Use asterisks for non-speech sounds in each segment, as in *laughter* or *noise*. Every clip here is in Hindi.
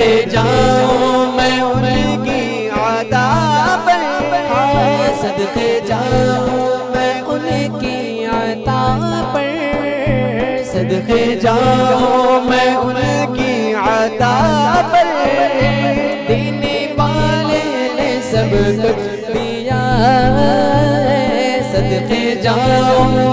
सदके जाऊँ मैं उनकी अदा पर सदके जाऊँ मैं उनकी अता पर सदके जाऊँ मैं उनकी पर देने वाले ने सब कुछ दिया सदके जाऊँ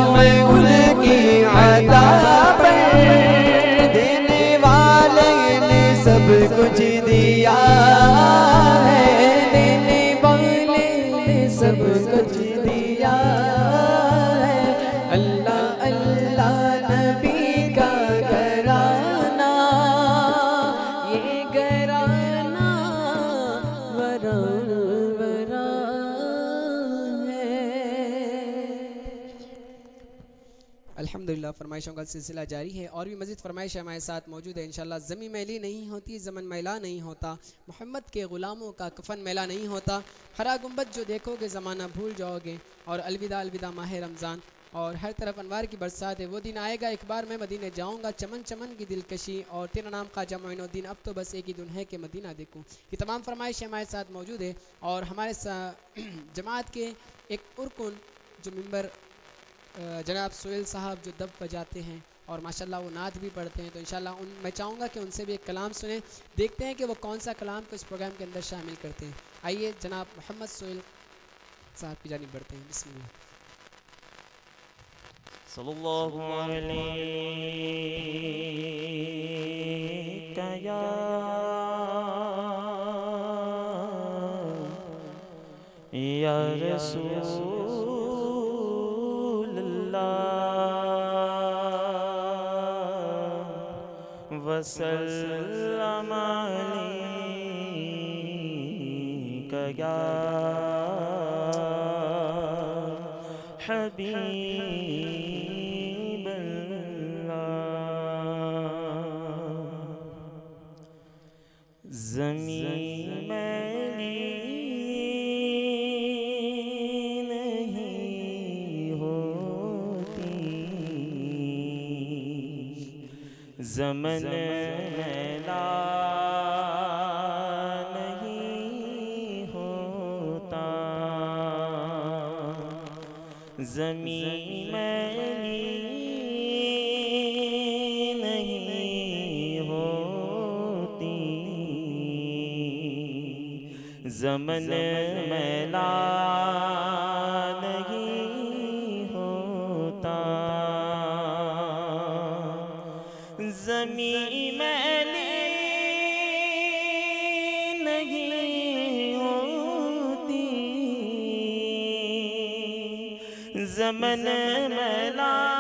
का फरमाइशों का सिलसिला जारी है। और भी मज़ीद फरमाइश हमारे साथ मौजूद है, इंशाल्लाह। ज़मी मैली नहीं होती, ज़मन मैला नहीं होता। मोहम्मद के ग़ुलामों का कफन मैला नहीं होता। हरा गुंबद जो देखोगे, ज़माना भूल जाओगे। और अलविदा अलविदा माह रमज़ान। और हर तरफ़ अनवार की बरसात है। वो दिन आएगा, एक बार मैं मदीने जाऊँगा। चमन चमन की दिलकशी। और तेरा नाम ख्वाजा मोइनुद्दीन। अब तो बस एक ही दुन है कि मदीना देखूँ। ये तमाम फरमाइश हमारे साथ मौजूद है। और हमारे *clears throat* जमात के एक उरकुन जो मिंबर जनाब सोहेल साहब जो दब बजाते हैं। और माशाल्लाह वो नात भी पढ़ते हैं तो इंशाल्लाह उन, मैं चाहूँगा कि उनसे भी एक कलाम सुने। देखते हैं कि वो कौन सा कलाम को इस प्रोग्राम के अंदर शामिल करते हैं। आइए जनाब मोहम्मद सोहेल साहब की जानिब बढ़ते हैं। बिस्मिल्लाह। या रसूल। वसल्लम अलैका या मैला नहीं होता। ज़मीं मैली नहीं होती। ज़मन मैला ज़मीं मैली नहीं होती ज़मन मैला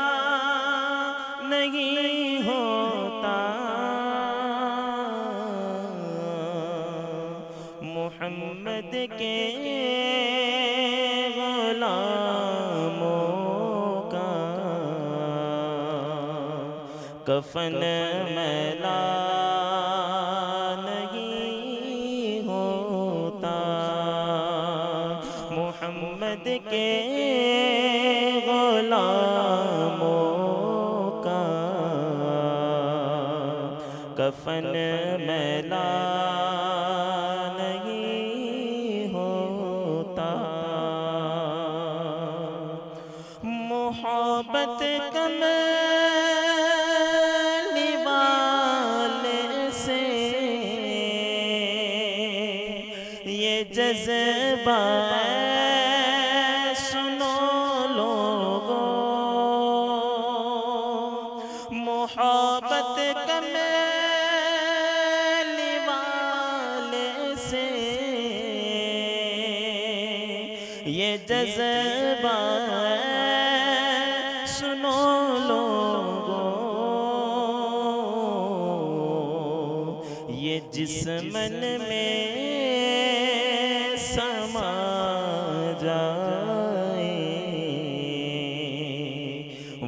कफन मैला नहीं होता। मोहम्मद के गुलामों का कफन मैला नहीं होता। मोहब्बत कमली जज्बा सुनो लोगो ये जिस मन में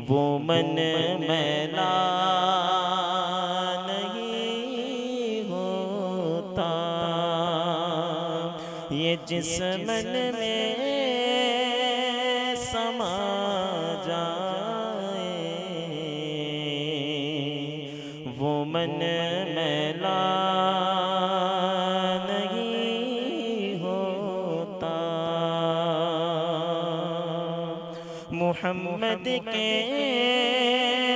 वो मन मैला जिस मन में समा जाए। वो मन होता। मोहम्मद के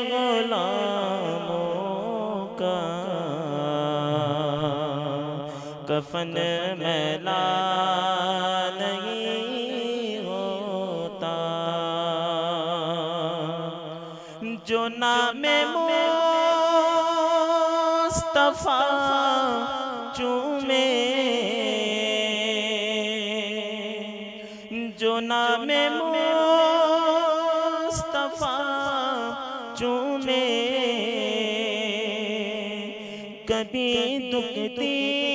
गुलामों का कफन मैला नहीं जो नाम मुस्तफ़ा चूमे। जो नाम मुस्तफ़ा चूमे। कभी दुखती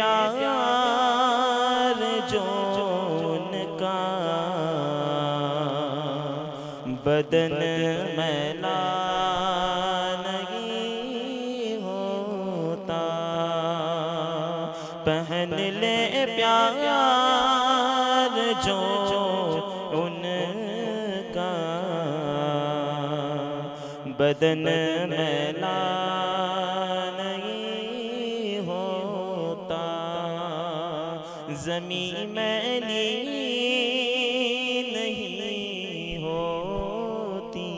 प्यार जो उनका बदन मैला नहीं होता। पहन ले प्यार जो उनका बदन मैला मैली नहीं होती।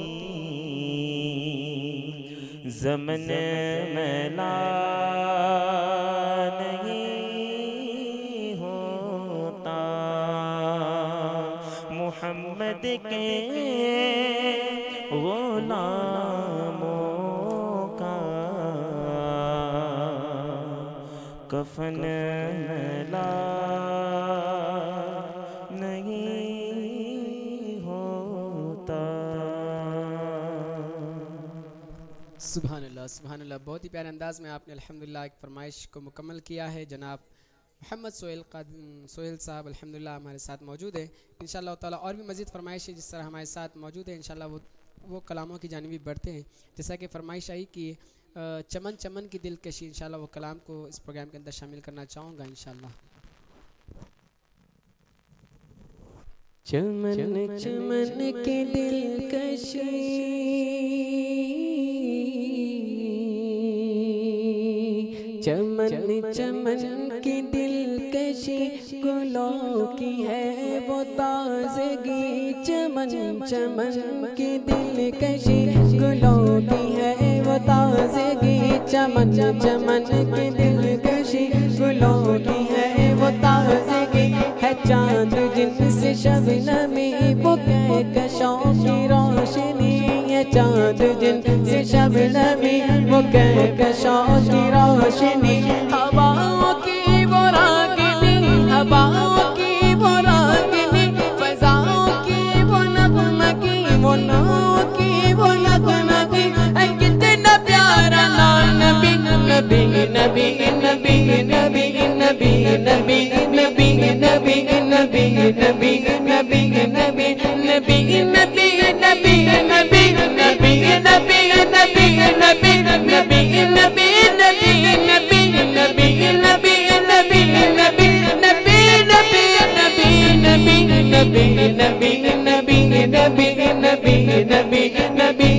जमन मैला नहीं होता। मोहम्मद के गुलामों का कफन सुबहान अल्लाह सुबहान अल्लाह बहुत ही प्यारे अंदाज में आपने अल्हम्दुलिल्लाह एक फरमाइश को मुकम्मल किया है। जनाब मोहम्मद सोहेल सोहेल साहब अल्हम्दुलिल्लाह हमारे साथ मौजूद है। इन ताला और भी मज़ीद फरमाइश है जिस तरह हमारे साथ मौजूद है इन वो वो कलामों की जानबी बढ़ते हैं। जैसा कि फरमाइश आई कि चमन चमन की दिलकशी इन वो कलाम को इस प्रोग्राम के अंदर शामिल करना चाहूँगा इन चमन चमन के दिलकशी। चमन चमन की दिलकशी गुलों की है वो ताजगी। चमन चमन की दिलकशी गुलों की है वो ताजगी। चमन चमन की दिलकशी गुलों की है वो ताजगी। है चाँद जिनसे शबनमी चांद जिन से शब नबी वो कह कशा की रोशनी हवा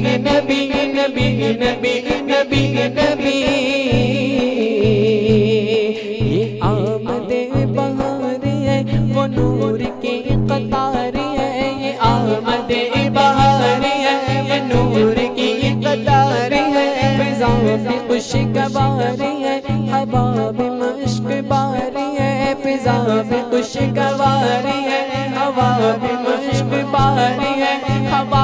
नबी नबी नबी नबी नबी ये आमदे बहार है नूर की कतार है। ये आमदे बहार है नूर की कतार है। फिजाओं की गवारी है हवा भी मश्क बारी है। फिजा भी खुशगवारी है हवा भी मश्क बारी है, हवा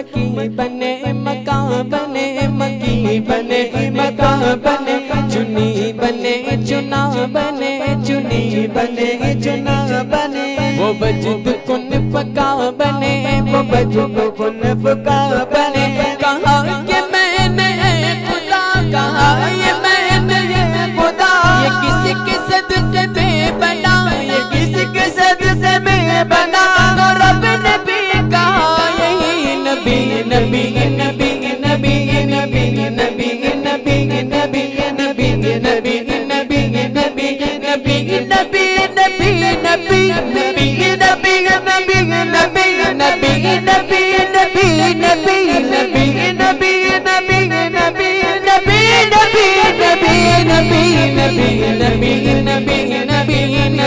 मकी बने मका बने, मकी बने मका बने चुनी बने, चुना बने चुनी बने, चुना बने। वो बजद कुन फका बने, वो बजद कुन फका बने। कहा कि मैंने खुदा, कहा ये मैंने खुदा। ये किसी के सदके में बना, ये किसी के सदके में बना।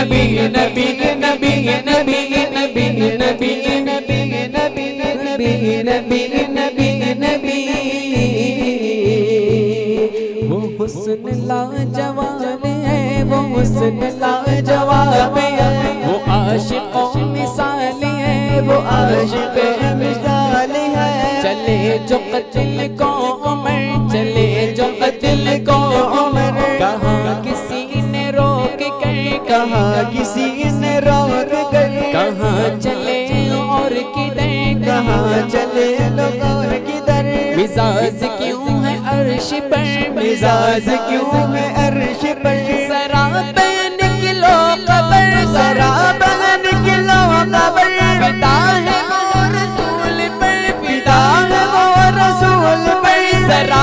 नबी नबी नबी नबी नबी नबी नबी नबी नबी नबी है वो हुस्न लाजवाब है वो आशिकों मिसाल है वो आशिक मिसाल है चले जो कतिल को उमर चले जो कतिल को उमर कहा किसी ने रोक कर कहाँ चले और किधर? कहाँ चले लोग और किधर? मिजाज क्यों है अर्श पर? मिजाज क्यों है अर्श पर? जरा बहन किलो कबर जरा बहन किलो कबर पिता है रसूल पर। पिता है वो रसूल पर। जरा